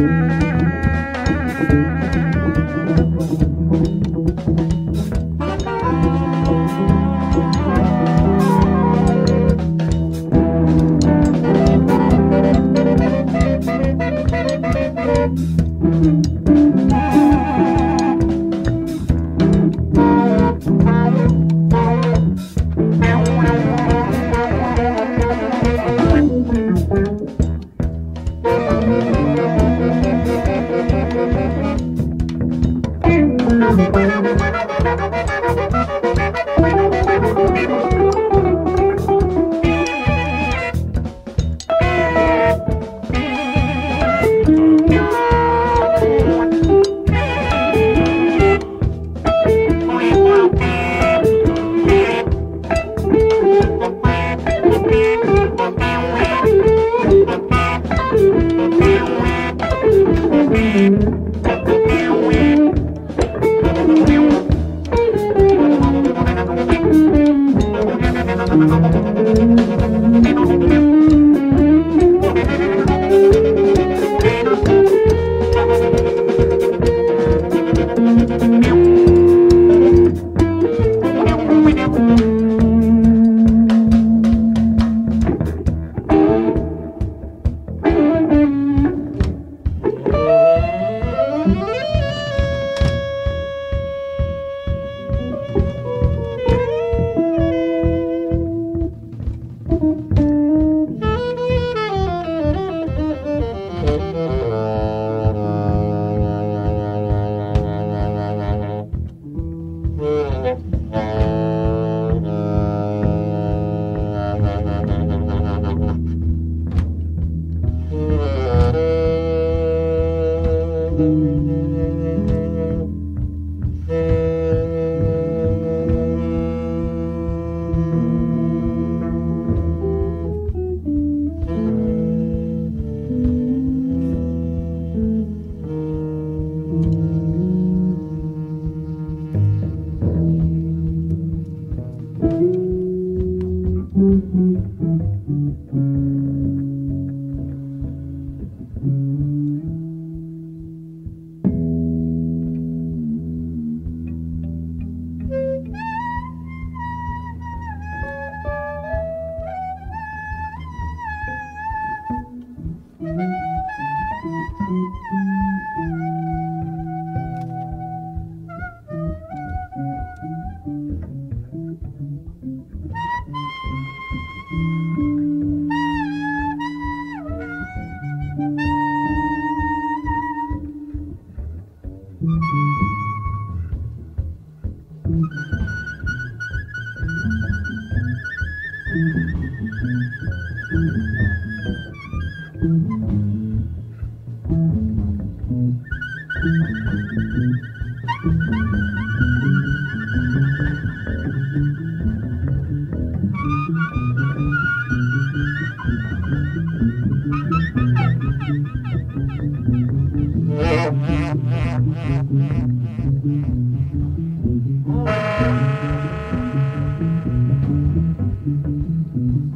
Thank you. ¡Me voy Thank you. Mm-hmm.